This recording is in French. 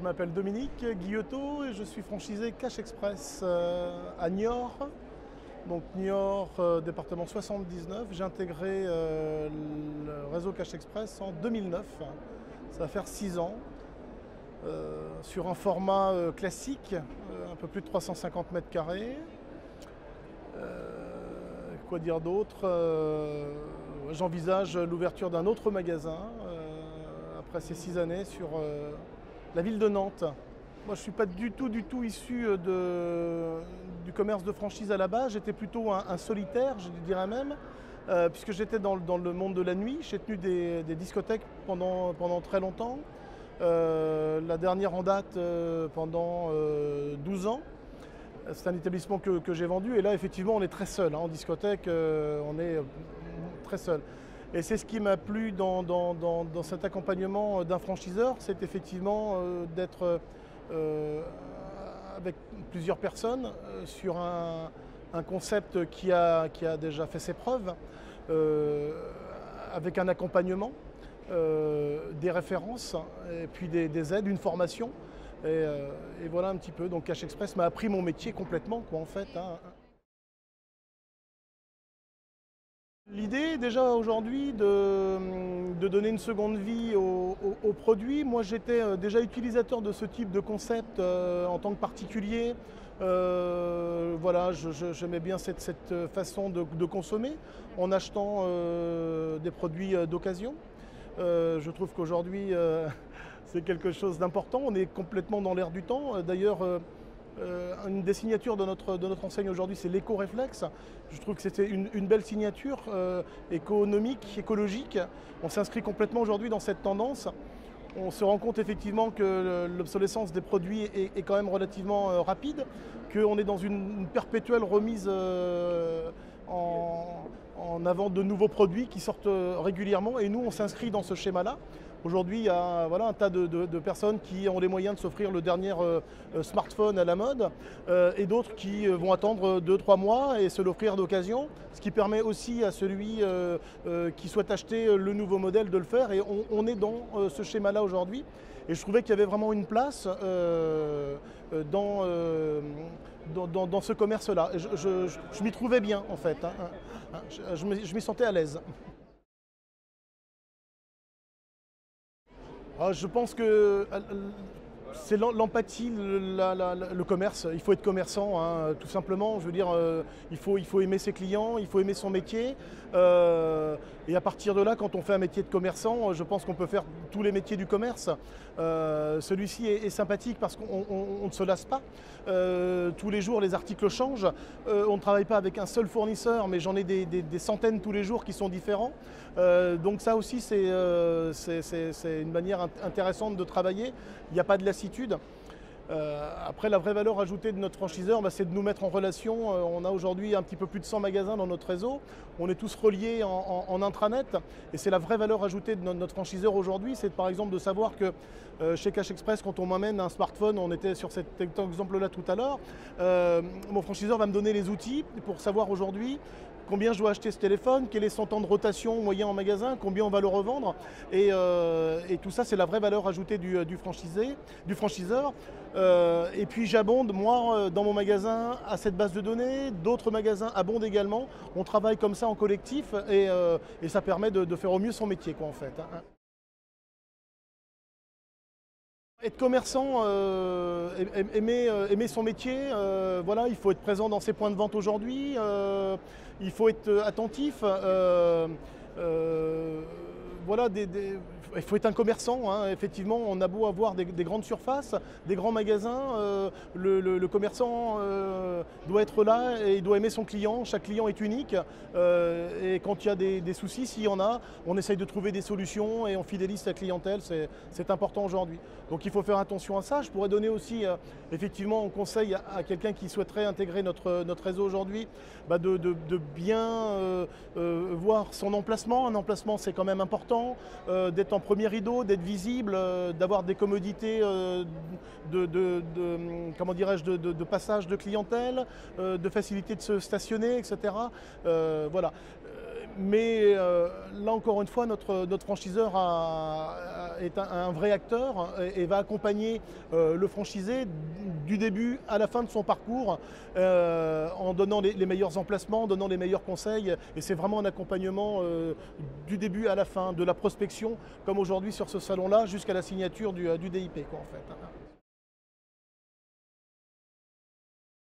Je m'appelle Dominique Guillotot et je suis franchisé Cash Express euh, à Niort. Donc Niort, euh, département 79. J'ai intégré euh, le réseau Cash Express en 2009. Ça va faire 6 ans. sur un format classique, un peu plus de 350 mètres carrés. quoi dire d'autre J'envisage l'ouverture d'un autre magasin après ces 6 années sur la ville de Nantes. Moi, je ne suis pas du tout, du tout issu euh, du commerce de franchise à la base. J'étais plutôt un, solitaire, je dirais même, euh, puisque j'étais dans, le monde de la nuit. J'ai tenu des, discothèques pendant, pendant très longtemps. Euh, la dernière en date pendant 12 ans. C'est un établissement que, j'ai vendu. Et là, effectivement, on est très seul. Hein. en discothèque, on est très seul. Et c'est ce qui m'a plu dans, cet accompagnement d'un franchiseur, c'est effectivement euh, d'être euh, avec plusieurs personnes euh, sur un, concept qui a, déjà fait ses preuves, avec un accompagnement, des références, puis des, aides, une formation. Et, voilà un petit peu. Donc Cash Express m'a appris mon métier complètement, quoi, en fait. Hein. L'idée déjà aujourd'hui de, donner une seconde vie aux au, produits. Moi j'étais euh, déjà utilisateur de ce type de concept euh, en tant que particulier. Euh, voilà, j'aimais bien cette, façon de, consommer en achetant des produits d'occasion. je trouve qu'aujourd'hui c'est quelque chose d'important. On est complètement dans l'air du temps. D'ailleurs, euh, une des signatures de notre, enseigne aujourd'hui, c'est l'éco-réflexe. Je trouve que c'était une, belle signature euh, économique, écologique. On s'inscrit complètement aujourd'hui dans cette tendance. On se rend compte effectivement que l'obsolescence des produits est, quand même relativement euh, rapide, qu'on est dans une, perpétuelle remise en avant de nouveaux produits qui sortent régulièrement et nous on s'inscrit dans ce schéma-là. Aujourd'hui, il y a voilà, un tas de, personnes qui ont les moyens de s'offrir le dernier euh, euh, smartphone à la mode euh, et d'autres qui vont attendre 2-3 mois et se l'offrir d'occasion, ce qui permet aussi à celui qui souhaite acheter le nouveau modèle de le faire et on, est dans ce schéma-là aujourd'hui. Et je trouvais qu'il y avait vraiment une place dans, dans, ce commerce-là. Je, m'y trouvais bien en fait, hein, hein, hein. je m'y sentais à l'aise. Je pense que euh, c'est l'empathie, le, commerce. Il faut être commerçant, hein, tout simplement. Je veux dire, euh, il, faut, aimer ses clients, il faut aimer son métier. Euh, et à partir de là, quand on fait un métier de commerçant, je pense qu'on peut faire tous les métiers du commerce. Euh, celui-ci est, sympathique parce qu'on ne se lasse pas. tous les jours, les articles changent. on ne travaille pas avec un seul fournisseur, mais j'en ai des, centaines tous les jours qui sont différents. donc ça aussi, c'est une manière intéressante de travailler. Il n'y a pas de lassitude. Euh, après, la vraie valeur ajoutée de notre franchiseur, bah, c'est de nous mettre en relation. Euh, on a aujourd'hui un petit peu plus de 100 magasins dans notre réseau. On est tous reliés en, intranet. Et c'est la vraie valeur ajoutée de notre, franchiseur aujourd'hui. C'est par exemple de savoir que euh, chez Cash Express, quand on m'amène un smartphone, on était sur cet exemple-là tout à l'heure, mon franchiseur va me donner les outils pour savoir aujourd'hui combien je dois acheter ce téléphone, quel est son temps de rotation moyen en magasin, combien on va le revendre? Et, tout ça, c'est la vraie valeur ajoutée du, du, franchisé, du franchiseur. Euh, et puis j'abonde, moi, euh, dans mon magasin, à cette base de données. D'autres magasins abondent également. On travaille comme ça en collectif et, euh, ça permet de, faire au mieux son métier, quoi, en fait. Être commerçant, aimer, son métier, voilà, il faut être présent dans ses points de vente aujourd'hui, il faut être attentif voilà, il faut être un commerçant. Hein. Effectivement, on a beau avoir des, grandes surfaces, des grands magasins, euh, le, commerçant euh, doit être là et il doit aimer son client. Chaque client est unique. Euh, et quand il y a des, soucis, s'il y en a, on essaye de trouver des solutions et on fidélise sa clientèle. C'est important aujourd'hui. Donc il faut faire attention à ça. Je pourrais donner aussi effectivement un conseil à, quelqu'un qui souhaiterait intégrer notre, réseau aujourd'hui, bah, de, bien voir son emplacement. Un emplacement, c'est quand même important euh, d'être en premier rideau, d'être visible, euh, d'avoir des commodités euh, de, passage de clientèle, de facilité de se stationner, etc. voilà. Mais là encore une fois, notre, notre franchiseur est un, vrai acteur et, va accompagner le franchisé du début à la fin de son parcours en donnant les, meilleurs emplacements, en donnant les meilleurs conseils. Et c'est vraiment un accompagnement du début à la fin, de la prospection, comme aujourd'hui sur ce salon-là, jusqu'à la signature du, du DIP. En fait.